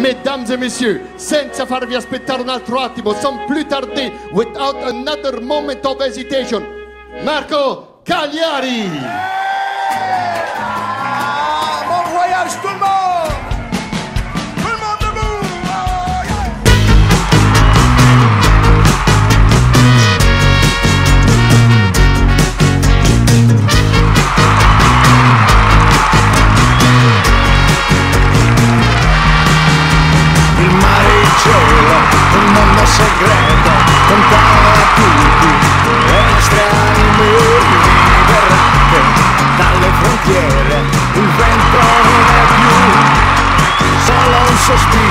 Mesdames et messieurs, senza farvi aspettare un altro attimo, sans plus tarder, without another moment of hesitation, Marco Cagliari! Sospiro,